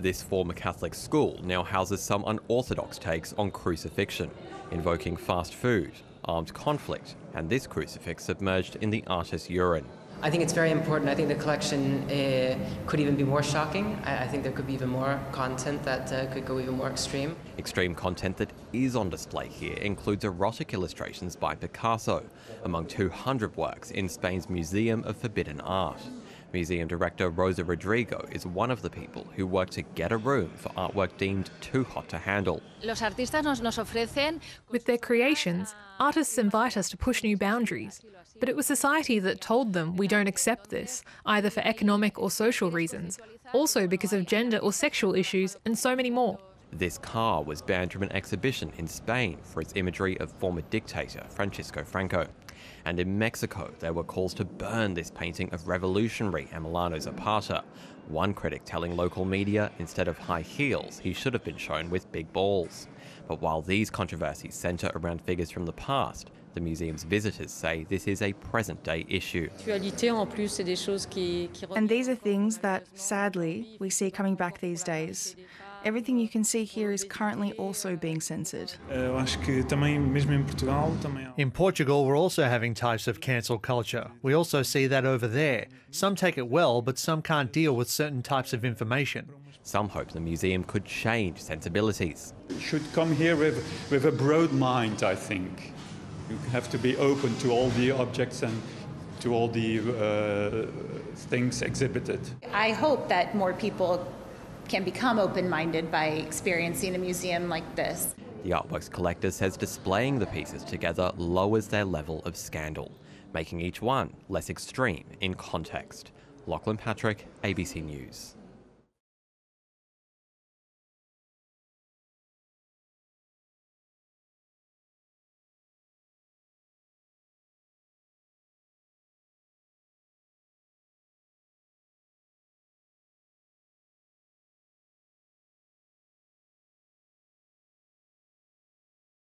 This former Catholic school now houses some unorthodox takes on crucifixion, invoking fast food, armed conflict, and this crucifix submerged in the artist's urine. I think it's very important. I think the collection uh, could even be more shocking. I, I, think there could be even more content that uh, could go even more extreme. Extreme content that is on display here includes erotic illustrations by Picasso, among 200 works in Spain's Museum of Forbidden Art. Museum director Rosa Rodrigo is one of the people who worked to get a room for artwork deemed too hot to handle. With their creations, artists invite us to push new boundaries. But it was society that told them we don't accept this, either for economic or social reasons, also because of gender or sexual issues, and so many more. This car was banned from an exhibition in Spain for its imagery of former dictator Francisco Franco. And in Mexico, there were calls to burn this painting of revolutionary Emiliano Zapata. One critic telling local media instead of high heels, he should have been shown with big balls. But while these controversies centre around figures from the past, the museum's visitors say this is a present day issue. And these are things that, sadly, we see coming back these days. Everything you can see here is currently also being censored. In Portugal, we're also having types of cancel culture. We also see that over there. Some take it well, but some can't deal with certain types of information. Some hope the museum could change sensibilities. You should come here with, with a broad mind, I think. You have to be open to all the objects and to all the uh, things exhibited. I hope that more people can become open minded by experiencing a museum like this. The Artworks collector says displaying the pieces together lowers their level of scandal, making each one less extreme in context. Lachlan Patrick, ABC News.